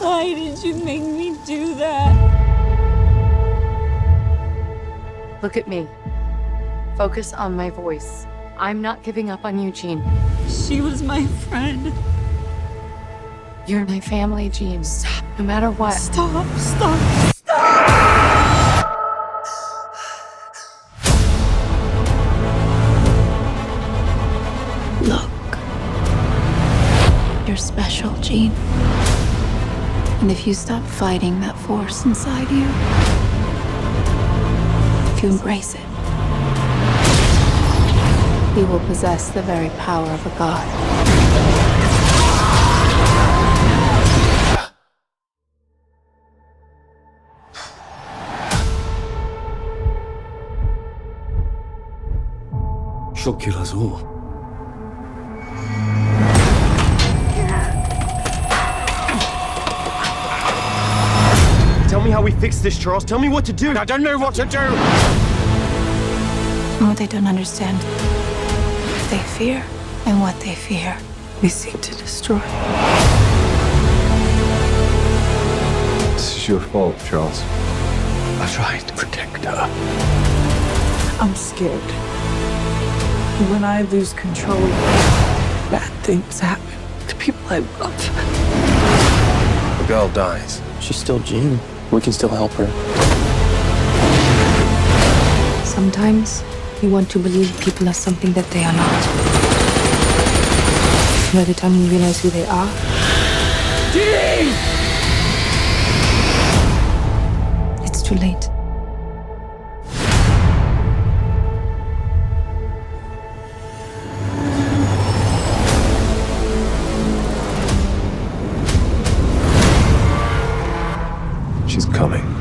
Why did you make me do that? Look at me. Focus on my voice. I'm not giving up on you, Jean. She was my friend. You're my family, Jean. Stop. No matter what. Stop, stop, stop! Look. You're special, Jean. And if you stop fighting that force inside you, if you embrace it, you will possess the very power of a god. She'll kill us all. How we fix this, Charles. Tell me what to do. I don't know what to do! What they don't understand, they fear, and what they fear, we seek to destroy. This is your fault, Charles. I tried to protect her. I'm scared. When I lose control, bad things happen to people I love. The girl dies. She's still Jean. We can still help her. Sometimes you want to believe people are something that they are not. By the time you realize who they are, it's too late. She's coming.